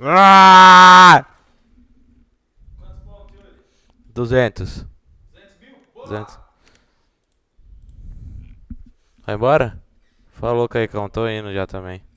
Ah! 200. 200. Vai embora? Falou, Caicão. Tô indo já também.